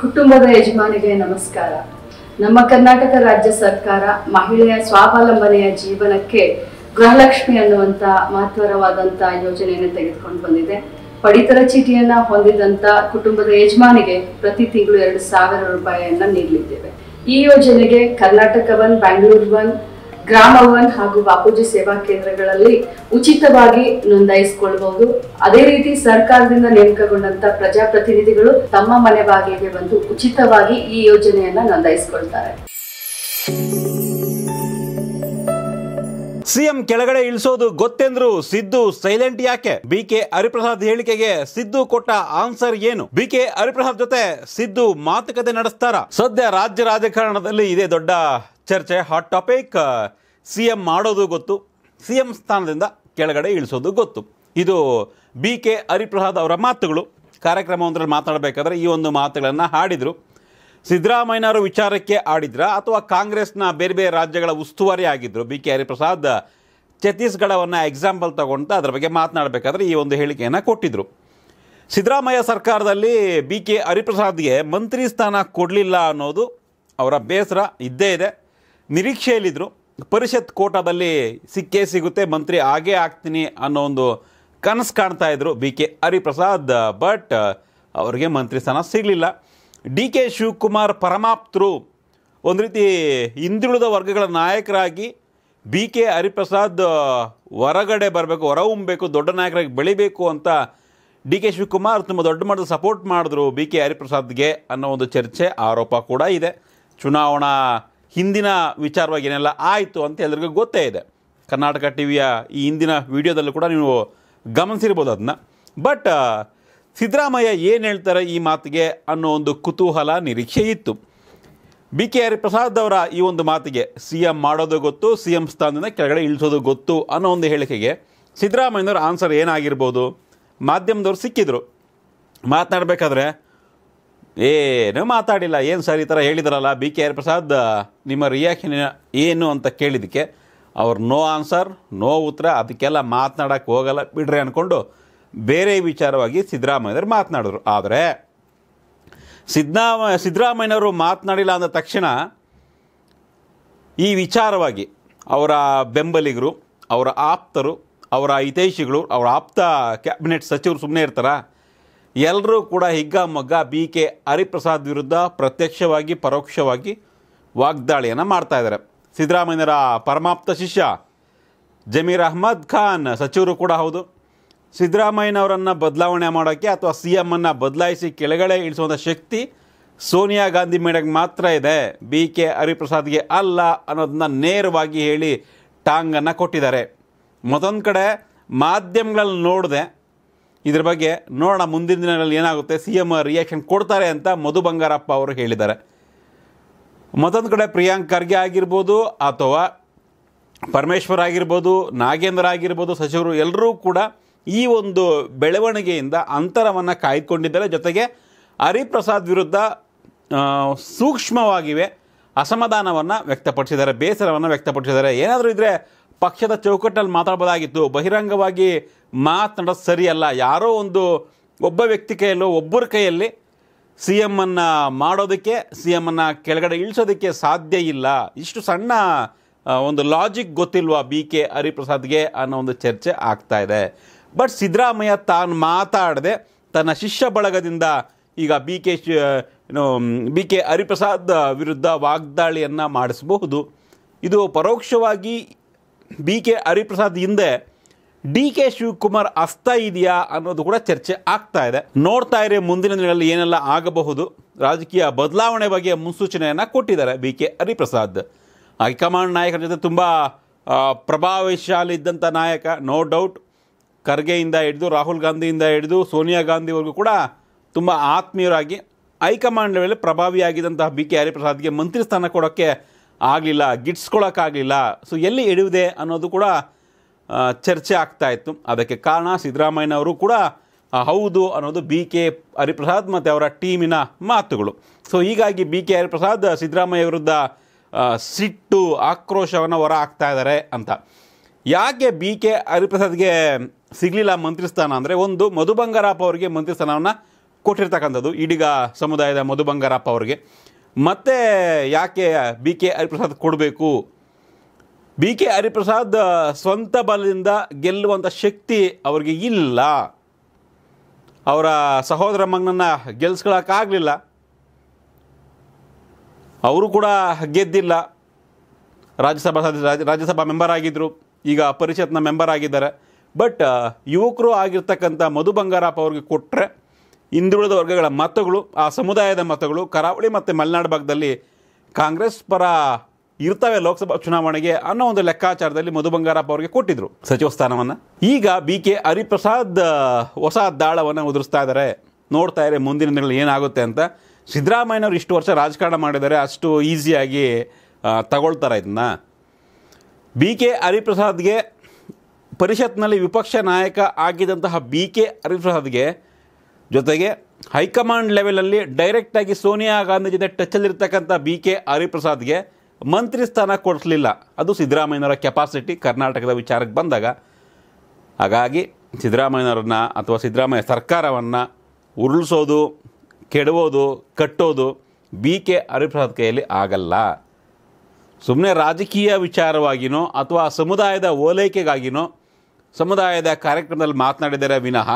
ಕುಟುಂಬದ ಯಜಮಾನಿಗೆ ನಮಸ್ಕಾರ. ನಮ್ಮ ಕರ್ನಾಟಕ ರಾಜ್ಯ ಸರ್ಕಾರ ಮಹಿಳೆಯ ಸ್ವಾವಲಂಬನೆಯ ಜೀವನಕ್ಕೆ ಗೃಹಲಕ್ಷ್ಮಿ ಅನ್ನುವಂತ ಮಹತ್ವರವಾದಂತ ಯೋಜನೆಯನ್ನು ತೆಗೆದುಕೊಂಡು ಬಂದಿದೆ. ಪಡಿತರ ಚೀಟಿಯನ್ನ ಹೊಂದಿದಂತ ಕುಟುಂಬದ ಯಜಮಾನಿಗೆ ಪ್ರತಿ ತಿಂಗಳು ಎರಡು ಸಾವಿರ ರೂಪಾಯಿಯನ್ನ ನೀಡಲಿದ್ದೇವೆ. ಈ ಯೋಜನೆಗೆ ಕರ್ನಾಟಕ ಒನ್, ಬ್ಯಾಂಗ್ಳೂರ್ ಒನ್ ಗ್ರಾಮ ಭವನ್ ಹಾಗೂ ಬಾಪೂಜಿ ಸೇವಾ ಕೇಂದ್ರಗಳಲ್ಲಿ ಉಚಿತವಾಗಿ ನೋಂದಾಯಿಸಿಕೊಳ್ಳಬಹುದು. ಅದೇ ರೀತಿ ಸರ್ಕಾರದಿಂದ ನೇಮಕಗೊಂಡಂತ ಪ್ರಜಾಪ್ರತಿನಿಧಿಗಳು ತಮ್ಮ ಮನೆ ಬಾಗಿಲಿಗೆ ಬಂದು ಉಚಿತವಾಗಿ ಈ ಯೋಜನೆಯನ್ನ ನೋಂದಾಯಿಸಿಕೊಳ್ತಾರೆ. ಸಿಎಂ ಕೆಳಗಡೆ ಇಳಿಸೋದು ಗೊತ್ತೆಂದ್ರು ಸಿದ್ದು ಸೈಲೆಂಟ್ ಯಾಕೆ? ಬಿ ಕೆ ಹರಿಪ್ರಸಾದ್ ಹೇಳಿಕೆಗೆ ಸಿದ್ದು ಕೊಟ್ಟ ಆನ್ಸರ್ ಏನು? ಬಿ ಕೆ ಹರಿಪ್ರಸಾದ್ ಜೊತೆ ಸಿದ್ದು ಮಾತುಕತೆ ನಡೆಸ್ತಾರ? ಸದ್ಯ ರಾಜ್ಯ ರಾಜಕಾರಣದಲ್ಲಿ ಇದೇ ದೊಡ್ಡ ಚರ್ಚೆ ಹಾಟ್ ಟಾಪಿಕ್ ಸಿ ಎಂ ಮಾಡೋದು ಗೊತ್ತು. ಸಿ ಎಂ ಸ್ಥಾನದಿಂದ ಕೆಳಗಡೆ ಇಳಿಸೋದು ಗೊತ್ತು. ಇದು ಬಿ ಕೆ ಹರಿಪ್ರಸಾದ್ ಅವರ ಮಾತುಗಳು. ಕಾರ್ಯಕ್ರಮವೊಂದರಲ್ಲಿ ಮಾತನಾಡಬೇಕಾದ್ರೆ ಈ ಒಂದು ಮಾತುಗಳನ್ನು ಹಾಡಿದರು. ಸಿದ್ದರಾಮಯ್ಯನವರು ವಿಚಾರಕ್ಕೆ ಆಡಿದ್ರ? ಅಥವಾ ಕಾಂಗ್ರೆಸ್ನ ಬೇರೆ ಬೇರೆ ರಾಜ್ಯಗಳ ಉಸ್ತುವಾರಿ ಆಗಿದ್ದರು ಬಿ ಕೆ ಹರಿಪ್ರಸಾದ್ ಛತ್ತೀಸ್ಗಢವನ್ನು ಎಕ್ಸಾಂಪಲ್ ತಗೊಂಡು ಅದರ ಬಗ್ಗೆ ಮಾತನಾಡಬೇಕಾದ್ರೆ ಈ ಒಂದು ಹೇಳಿಕೆಯನ್ನು ಕೊಟ್ಟಿದ್ದರು ಸಿದ್ದರಾಮಯ್ಯ ಸರ್ಕಾರದಲ್ಲಿ ಬಿ ಕೆ ಹರಿಪ್ರಸಾದ್ಗೆ ಮಂತ್ರಿ ಸ್ಥಾನ ಕೊಡಲಿಲ್ಲ ಅನ್ನೋದು ಅವರ ಬೇಸರ ಇದ್ದೇ ಇದೆ. ನಿರೀಕ್ಷೆಯಲ್ಲಿದ್ದರು ಪರಿಷತ್ ಕೋಟಾದಲ್ಲಿ ಸಿಕ್ಕೇ ಸಿಗುತ್ತೆ, ಮಂತ್ರಿ ಆಗೇ ಆಗ್ತೀನಿ ಅನ್ನೋ ಒಂದು ಕನಸು ಕಾಣ್ತಾ ಇದ್ರು ಬಿ ಕೆ ಹರಿಪ್ರಸಾದ್. ಬಟ್, ಅವರಿಗೆ ಮಂತ್ರಿ ಸ್ಥಾನ ಸಿಗಲಿಲ್ಲ. ಡಿ ಕೆ ಶಿವಕುಮಾರ್ ಪರಮಾಪ್ತರು ಒಂದು ರೀತಿ ಹಿಂದುಳಿದ ವರ್ಗಗಳ ನಾಯಕರಾಗಿ ಬಿ ಕೆ ಹರಿಪ್ರಸಾದ್, ಹೊರಗಡೆ ಬರಬೇಕು, ಹೊರ ಉಂಬೇಕು ದೊಡ್ಡ ನಾಯಕರಾಗಿ ಬೆಳಿಬೇಕು ಅಂತ ಡಿ ಕೆ ಶಿವಕುಮಾರ್ ತುಂಬ ದೊಡ್ಡ ಮಟ್ಟದ ಸಪೋರ್ಟ್ ಮಾಡಿದ್ರು ಬಿ ಕೆ ಹರಿಪ್ರಸಾದ್ಗೆ ಅನ್ನೋ ಒಂದು ಚರ್ಚೆ, ಆರೋಪ ಕೂಡ ಇದೆ. ಚುನಾವಣಾ ಹಿಂದಿನ ವಿಚಾರವಾಗಿ ಏನೆಲ್ಲ ಆಯಿತು ಅಂತ ಎಲ್ರಿಗೂ ಗೊತ್ತೇ ಇದೆ. ಕರ್ನಾಟಕ ಟಿ ವಿಯ ಈ ಹಿಂದಿನ ವಿಡಿಯೋದಲ್ಲೂ ಕೂಡ ನೀವು ಗಮನಿಸಿರ್ಬೋದು ಅದನ್ನ. ಬಟ್ ಸಿದ್ದರಾಮಯ್ಯ ಏನು ಹೇಳ್ತಾರೆ ಈ ಮಾತಿಗೆ ಅನ್ನೋ ಒಂದು ಕುತೂಹಲ, ನಿರೀಕ್ಷೆ ಇತ್ತು. ಬಿ ಕೆ ಹರಿಪ್ರಸಾದ್ ಅವರ ಈ ಒಂದು ಮಾತಿಗೆ ಸಿ ಎಂ ಮಾಡೋದು ಗೊತ್ತು ಸಿ ಎಂ ಸ್ಥಾನದಿಂದ ಕೆಳಗಡೆ ಇಳಿಸೋದು ಗೊತ್ತು ಅನ್ನೋ ಒಂದು ಹೇಳಿಕೆಗೆ ಸಿದ್ದರಾಮಯ್ಯನವ್ರ ಆನ್ಸರ್ ಏನಾಗಿರ್ಬೋದು? ಮಾಧ್ಯಮದವರು ಸಿಕ್ಕಿದ್ರು. ಮಾತನಾಡಬೇಕಾದ್ರೆ ಏನೂ ಮಾತಾಡಿಲ್ಲ. ಏನು ಸರ್ ಈ ಥರ ಹೇಳಿದ್ರಲ್ಲ? ಬಿ ಕೆ ಹರಿಪ್ರಸಾದ್, ನಿಮ್ಮ ರಿಯಾಕ್ಷನ್ ಏನು ಅಂತ ಕೇಳಿದ್ದಕ್ಕೆ ಅವ್ರು ನೋ ಆನ್ಸರ್ ನೋ ಉತ್ತರ, ಅದಕ್ಕೆಲ್ಲ ಮಾತನಾಡೋಕ್ಕೆ ಹೋಗಲ್ಲ. ಬಿಡ್ರಿ ಅಂದ್ಕೊಂಡು ಬೇರೆ ವಿಚಾರವಾಗಿ ಸಿದ್ದರಾಮಯ್ಯವರು ಮಾತನಾಡಿದ್ರು. ಆದರೆ ಸಿದ್ದರಾಮ ಸಿದ್ದರಾಮಯ್ಯನವರು ಮಾತನಾಡಿಲ್ಲ ಅಂದ ತಕ್ಷಣ ಈ ವಿಚಾರವಾಗಿ ಅವರ ಬೆಂಬಲಿಗರು, ಅವರ ಆಪ್ತರು, ಅವರ ಹಿತೈಷಿಗಳು, ಅವರ ಆಪ್ತ ಕ್ಯಾಬಿನೆಟ್ ಸಚಿವರು ಸುಮ್ಮನೆ ಇರ್ತಾರ? ಎಲ್ಲರೂ ಕೂಡ ಹಿಗ್ಗಾಮಗ್ಗ ಬಿ ಕೆ ಹರಿಪ್ರಸಾದ್ ವಿರುದ್ಧ ಪ್ರತ್ಯಕ್ಷವಾಗಿ, ಪರೋಕ್ಷವಾಗಿ ವಾಗ್ದಾಳಿಯನ್ನು ಮಾಡ್ತಾ ಇದ್ದಾರೆ. ಸಿದ್ದರಾಮಯ್ಯರ ಪರಮಾಪ್ತ ಶಿಷ್ಯ ಜಮೀರ್ ಅಹ್ಮದ್ ಖಾನ್ ಸಚಿವರು ಕೂಡ ಹೌದು. ಸಿದ್ದರಾಮಯ್ಯನವರನ್ನು ಬದಲಾವಣೆ ಮಾಡೋಕ್ಕೆ ಅಥವಾ ಸಿ ಎಮ್ಮನ್ನು ಬದಲಾಯಿಸಿ ಕೆಳಗಡೆ ಇಳಿಸುವಂಥ ಶಕ್ತಿ ಸೋನಿಯಾ ಗಾಂಧಿ ಮೇಡಮ್ಗೆ ಮಾತ್ರ ಇದೆ. ಬಿ ಕೆ ಹರಿಪ್ರಸಾದ್ಗೆ ಅಲ್ಲ ಅನ್ನೋದನ್ನ ನೇರವಾಗಿ ಹೇಳಿ ಟಾಂಗನ್ನು ಕೊಟ್ಟಿದ್ದಾರೆ. ಮತ್ತೊಂದು ಕಡೆ ಮಾಧ್ಯಮಗಳಲ್ಲಿ ನೋಡಿದೆ ಇದ್ರ ಬಗ್ಗೆ ನೋಡೋಣ ಮುಂದಿನ ದಿನಗಳಲ್ಲಿ ಏನಾಗುತ್ತೆ. ಸಿ ಎಂ ರಿಯಾಕ್ಷನ್ ಕೊಡ್ತಾರೆ ಅಂತ ಮಧು ಬಂಗಾರಪ್ಪ ಅವರು ಹೇಳಿದ್ದಾರೆ. ಮತ್ತೊಂದು ಕಡೆ ಪ್ರಿಯಾಂಕ್ ಖರ್ಗೆ ಆಗಿರ್ಬೋದು ಅಥವಾ ಪರಮೇಶ್ವರ್ ಆಗಿರ್ಬೋದು, ನಾಗೇಂದ್ರ ಆಗಿರ್ಬೋದು, ಸಚಿವರು ಎಲ್ಲರೂ ಕೂಡ ಈ ಒಂದು ಬೆಳವಣಿಗೆಯಿಂದ ಅಂತರವನ್ನು ಕಾಯ್ದುಕೊಂಡಿದ್ದಾರೆ ಜೊತೆಗೆ ಹರಿಪ್ರಸಾದ್ ವಿರುದ್ಧ ಸೂಕ್ಷ್ಮವಾಗಿವೆ ಅಸಮಾಧಾನವನ್ನು ವ್ಯಕ್ತಪಡಿಸಿದ್ದಾರೆ, ಬೇಸರವನ್ನು ವ್ಯಕ್ತಪಡಿಸಿದ್ದಾರೆ. ಏನಾದರೂ ಇದ್ದರೆ ಪಕ್ಷದ ಚೌಕಟ್ಟಲ್ಲಿ ಮಾತಾಡ್ಬೋದಾಗಿತ್ತು. ಬಹಿರಂಗವಾಗಿ ಮಾತನಾಡೋದು ಸರಿಯಲ್ಲ. ಯಾರೋ ಒಂದು ಒಬ್ಬ ವ್ಯಕ್ತಿ ಕೈಯಲ್ಲೋ ಒಬ್ಬರ ಕೈಯಲ್ಲಿ ಸಿ ಎಮ್ಮನ್ನು ಮಾಡೋದಕ್ಕೆ ಸಿ ಎಮ್ಮನ್ನು ಕೆಳಗಡೆ ಇಳಿಸೋದಕ್ಕೆ ಸಾಧ್ಯ ಇಲ್ಲ. ಇಷ್ಟು ಸಣ್ಣ ಒಂದು ಲಾಜಿಕ್ ಗೊತ್ತಿಲ್ವಾ ಬಿ ಕೆ ಹರಿಪ್ರಸಾದ್ಗೆ ಅನ್ನೋ ಒಂದು ಚರ್ಚೆ ಆಗ್ತಾ ಇದೆ. ಬಟ್ ಸಿದ್ದರಾಮಯ್ಯ ತಾನು ಮಾತಾಡದೆ ತನ್ನ ಶಿಷ್ಯ ಬಳಗದಿಂದ ಈಗ ಬಿ ಕೆ ಏನು, ಬಿ ಕೆ ಹರಿಪ್ರಸಾದ್ ವಿರುದ್ಧ ವಾಗ್ದಾಳಿಯನ್ನು ಮಾಡಿಸಬಹುದು. ಇದು ಪರೋಕ್ಷವಾಗಿ ಬಿ ಕೆ ಹರಿಪ್ರಸಾದ್ ಹಿಂದೆ ಡಿ ಕೆ ಶಿವಕುಮಾರ್ ಅಸ್ತ ಇದೆಯಾ ಅನ್ನೋದು ಕೂಡ ಚರ್ಚೆ ಆಗ್ತಾ ಇದೆ. ನೋಡ್ತಾ ಇರಿ, ಮುಂದಿನ ದಿನಗಳಲ್ಲಿ ಏನೆಲ್ಲ ಆಗಬಹುದು. ರಾಜಕೀಯ ಬದಲಾವಣೆ ಬಗ್ಗೆ ಮುನ್ಸೂಚನೆಯನ್ನು ಕೊಟ್ಟಿದ್ದಾರೆ ಬಿ ಕೆ ಹರಿಪ್ರಸಾದ್. ಹೈಕಮಾಂಡ್ ನಾಯಕರ ಜೊತೆ ತುಂಬ ಪ್ರಭಾವಶಾಲಿ ಇದ್ದಂಥ ನಾಯಕ, ನೋ ಡೌಟ್. ಖರ್ಗೆಯಿಂದ ಹಿಡಿದು, ರಾಹುಲ್ ಗಾಂಧಿಯಿಂದ ಹಿಡಿದು, ಸೋನಿಯಾ ಗಾಂಧಿವರೆಗೂ ಕೂಡ ತುಂಬ ಆತ್ಮೀಯರಾಗಿ, ಹೈಕಮಾಂಡ್ ವೇಳೆ ಪ್ರಭಾವಿಯಾಗಿದ್ದಂತಹ ಬಿ ಕೆ ಹರಿಪ್ರಸಾದ್ಗೆ ಮಂತ್ರಿ ಸ್ಥಾನ ಕೊಡೋಕ್ಕೆ ಆಗಲಿಲ್ಲ, ಗಿಟ್ಸ್ಕೊಳಕ್ಕಾಗಲಿಲ್ಲ. ಸೊ ಎಲ್ಲಿ ಎಡುವಿದೆ ಅನ್ನೋದು ಕೂಡ ಚರ್ಚೆ ಆಗ್ತಾ ಇತ್ತು. ಅದಕ್ಕೆ ಕಾರಣ ಸಿದ್ದರಾಮಯ್ಯನವರು ಕೂಡ ಹೌದು ಅನ್ನೋದು ಬಿ ಕೆ ಹರಿಪ್ರಸಾದ್ ಮತ್ತು ಅವರ ಟೀಮಿನ ಮಾತುಗಳು. ಸೊ ಹೀಗಾಗಿ ಬಿ ಕೆ ಹರಿಪ್ರಸಾದ್ ಸಿದ್ದರಾಮಯ್ಯ ವಿರುದ್ಧ ಸಿಟ್ಟು, ಆಕ್ರೋಶವನ್ನು ಹೊರ ಆಗ್ತಾ ಇದ್ದಾರೆ ಅಂತ. ಯಾಕೆ ಬಿ ಕೆ ಹರಿಪ್ರಸಾದ್ಗೆ ಸಿಗಲಿಲ್ಲ ಮಂತ್ರಿ ಸ್ಥಾನ ಅಂದರೆ, ಒಂದು ಮಧು ಬಂಗಾರಪ್ಪ ಅವರಿಗೆ ಮಂತ್ರಿ ಸ್ಥಾನವನ್ನು ಕೊಟ್ಟಿರ್ತಕ್ಕಂಥದ್ದು, ಈಡಿಗ ಸಮುದಾಯದ ಮಧು ಬಂಗಾರಪ್ಪ ಅವರಿಗೆ. ಮತ್ತೆ ಯಾಕೆ ಬಿ ಕೆ ಹರಿಪ್ರಸಾದ್ ಕೊಡಬೇಕು? ಬಿ ಕೆ ಹರಿಪ್ರಸಾದ್ ಸ್ವಂತ ಬಲದಿಂದ ಗೆಲ್ಲುವಂಥ ಶಕ್ತಿ ಅವರಿಗೆ ಇಲ್ಲ. ಅವರ ಸಹೋದರ ಮಗನನ್ನು ಗೆಲ್ಸ್ಕೊಳಕ್ಕಾಗಲಿಲ್ಲ. ಅವರು ಕೂಡ ಗೆದ್ದಿಲ್ಲ. ರಾಜ್ಯಸಭಾ ರಾಜ್ಯಸಭಾ ಮೆಂಬರ್ ಆಗಿದ್ದರು ಈಗ ಪರಿಷತ್ನ ಮೆಂಬರ್ ಆಗಿದ್ದಾರೆ. ಬಟ್, ಯುವಕರು ಆಗಿರ್ತಕ್ಕಂಥ ಮಧು ಬಂಗಾರಪ್ಪ ಅವ್ರಿಗೆ ಕೊಟ್ಟರೆ ಹಿಂದುಳಿದ ವರ್ಗಗಳ ಮತಗಳು, ಆ ಸಮುದಾಯದ ಮತಗಳು, ಕರಾವಳಿ ಮತ್ತು ಮಲೆನಾಡು ಭಾಗದಲ್ಲಿ ಕಾಂಗ್ರೆಸ್ ಪರ ಇರ್ತವೆ ಲೋಕಸಭಾ ಚುನಾವಣೆಗೆ ಅನ್ನೋ ಒಂದು ಲೆಕ್ಕಾಚಾರದಲ್ಲಿ ಮಧು ಬಂಗಾರಪ್ಪ ಅವರಿಗೆ ಕೊಟ್ಟಿದ್ರು ಸಚಿವ ಸ್ಥಾನವನ್ನು. ಈಗ ಬಿ ಕೆ ಹರಿಪ್ರಸಾದ್ ಹೊಸ ದಾಳವನ್ನು ಉದುರಿಸ್ತಾ ಇದ್ದಾರೆ ನೋಡ್ತಾ ಇದ್ದಾರೆ ಮುಂದಿನ ದಿನಗಳು ಏನಾಗುತ್ತೆ ಅಂತ. ಸಿದ್ದರಾಮಯ್ಯನವರು ಇಷ್ಟು ವರ್ಷ ರಾಜಕಾರಣ ಮಾಡಿದ್ದಾರೆ, ಅಷ್ಟು ಈಸಿಯಾಗಿ ತಗೊಳ್ತಾರೆ ಇದನ್ನ ಬಿ ಕೆ ಹರಿಪ್ರಸಾದ್ಗೆ ಪರಿಷತ್ನಲ್ಲಿ ವಿಪಕ್ಷ ನಾಯಕ ಆಗಿದ್ದಂತಹ ಬಿ ಕೆ ಹರಿಪ್ರಸಾದ್ಗೆ ಜೊತೆಗೆ ಹೈಕಮಾಂಡ್ ಲೆವೆಲಲ್ಲಿ ಡೈರೆಕ್ಟಾಗಿ ಸೋನಿಯಾ ಗಾಂಧಿ ಜೊತೆ ಟಚ್ಚಲ್ಲಿರ್ತಕ್ಕಂಥ ಬಿ ಕೆ ಹರಿಪ್ರಸಾದ್ಗೆ ಮಂತ್ರಿ ಸ್ಥಾನ ಕೊಡಿಸಲಿಲ್ಲ. ಅದು ಸಿದ್ದರಾಮಯ್ಯನವರ ಕೆಪಾಸಿಟಿ ಕರ್ನಾಟಕದ ವಿಚಾರಕ್ಕೆ ಬಂದಾಗ. ಹಾಗಾಗಿ ಸಿದ್ದರಾಮಯ್ಯನವ್ರನ್ನ ಅಥವಾ ಸಿದ್ದರಾಮಯ್ಯ ಸರ್ಕಾರವನ್ನು ಉರುಳಿಸೋದು, ಕೆಡವೋದು, ಕಟ್ಟೋದು ಬಿ ಕೆ ಹರಿಪ್ರಸಾದ್ ಕೈಯಲ್ಲಿ ಆಗಲ್ಲ. ಸುಮ್ಮನೆ ರಾಜಕೀಯ ವಿಚಾರವಾಗಿನೋ ಅಥವಾ ಸಮುದಾಯದ ಓಲೈಕೆಗಾಗಿನೋ, ಸಮುದಾಯದ ಕಾರ್ಯಕ್ರಮದಲ್ಲಿ ಮಾತನಾಡಿದರೆ ವಿನಃ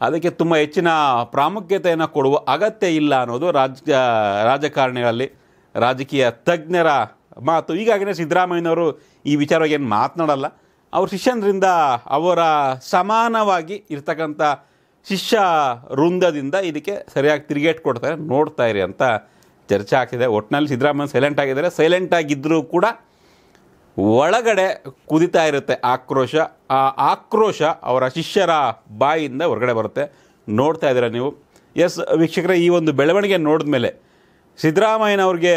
ಅದಕ್ಕೆ ತುಂಬ ಹೆಚ್ಚಿನ ಪ್ರಾಮುಖ್ಯತೆಯನ್ನು ಕೊಡುವ ಅಗತ್ಯ ಇಲ್ಲ ಅನ್ನೋದು ರಾಜ್ಯ ರಾಜಕಾರಣಿಗಳಲ್ಲಿ ರಾಜಕೀಯ ತಜ್ಞರ ಮಾತು. ಈಗಾಗಲೇ ಸಿದ್ದರಾಮಯ್ಯನವರು ಈ ವಿಚಾರವಾಗಿ ಏನು ಮಾತನಾಡಲ್ಲ. ಅವ್ರ ಶಿಷ್ಯನರಿಂದ ಅವರ ಸಮಾನವಾಗಿ ಇರ್ತಕ್ಕಂಥ ಶಿಷ್ಯ ವೃಂದದಿಂದ ಇದಕ್ಕೆ ಸರಿಯಾಗಿ ತಿರುಗೇಟ್ ಕೊಡ್ತಾರೆ. ನೋಡ್ತಾ ಇರಿ ಅಂತ ಚರ್ಚೆ ಆಗ್ತಿದೆ. ಒಟ್ಟಿನಲ್ಲಿ ಸಿದ್ದರಾಮಯ್ಯ ಸೈಲೆಂಟ್ ಆಗಿದ್ದಾರೆ. ಸೈಲೆಂಟ್ ಆಗಿದ್ದರೂ ಕೂಡ ಒಳಗಡೆ ಕುದಿತಾ ಇರುತ್ತೆ ಆಕ್ರೋಶ. ಆ ಆಕ್ರೋಶ ಅವರ ಶಿಷ್ಯರ ಬಾಯಿಯಿಂದ ಹೊರಗಡೆ ಬರುತ್ತೆ. ನೋಡ್ತಾ ಇದ್ದೀರಾ ನೀವು? ಎಸ್ ವೀಕ್ಷಕರೇ, ಈ ಒಂದು ಬೆಳವಣಿಗೆ ನೋಡಿದ ಮೇಲೆ ಸಿದ್ದರಾಮಯ್ಯನವ್ರಿಗೆ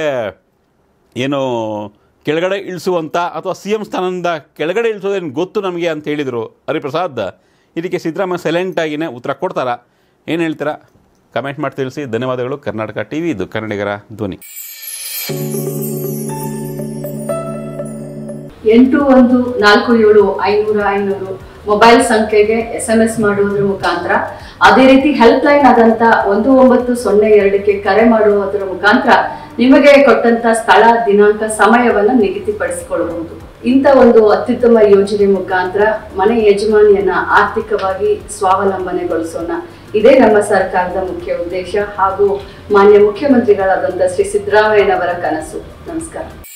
ಏನು ಕೆಳಗಡೆ ಇಳಿಸುವಂಥ ಅಥವಾ ಸಿ ಎಂ ಸ್ಥಾನದಿಂದ ಕೆಳಗಡೆ ಇಳಿಸೋದೇನು ಗೊತ್ತು ನಮಗೆ ಅಂತ ಹೇಳಿದರು ಹರಿಪ್ರಸಾದ್. ಇದಕ್ಕೆ ಸಿದ್ದರಾಮಯ್ಯ ಸೈಲೆಂಟಾಗಿಯೇ ಉತ್ತರ ಕೊಡ್ತಾರಾ? ಏನು ಹೇಳ್ತೀರಾ? ಕಮೆಂಟ್ ಮಾಡಿ ತಿಳಿಸಿ. ಧನ್ಯವಾದಗಳು. ಕರ್ನಾಟಕ ಟಿ ವಿ ಇದು ಕನ್ನಡಿಗರ ಧ್ವನಿ. ಎಂಟು ಒಂದು ನಾಲ್ಕು ಏಳು ಐನೂರ ಐನೂರು ಮೊಬೈಲ್ ಸಂಖ್ಯೆಗೆ ಎಸ್ ಎಂ ಎಸ್ ಮಾಡುವುದರ ಮುಖಾಂತರ. ಅದೇ ರೀತಿ ಹೆಲ್ಪ್ ಲೈನ್ ಆದಂತ ಒಂದು ಒಂಬತ್ತು ಸೊನ್ನೆ ಎರಡಕ್ಕೆ ಕರೆ ಮಾಡುವುದರ ಮುಖಾಂತರ ನಿಮಗೆ ಕೊಟ್ಟಂತ ಸ್ಥಳ, ದಿನಾಂಕ, ಸಮಯವನ್ನು ನಿಗದಿಪಡಿಸಿಕೊಳ್ಳಬಹುದು. ಇಂಥ ಒಂದು ಅತ್ಯುತ್ತಮ ಯೋಜನೆ ಮುಖಾಂತರ ಮನೆ ಯಜಮಾನಿಯನ್ನ ಆರ್ಥಿಕವಾಗಿ ಸ್ವಾವಲಂಬನೆಗೊಳಿಸೋಣ. ಇದೇ ನಮ್ಮ ಸರ್ಕಾರದ ಮುಖ್ಯ ಉದ್ದೇಶ ಹಾಗೂ ಮಾನ್ಯ ಮುಖ್ಯಮಂತ್ರಿಗಳಾದಂಥ ಶ್ರೀ ಸಿದ್ದರಾಮಯ್ಯನವರ ಕನಸು. ನಮಸ್ಕಾರ.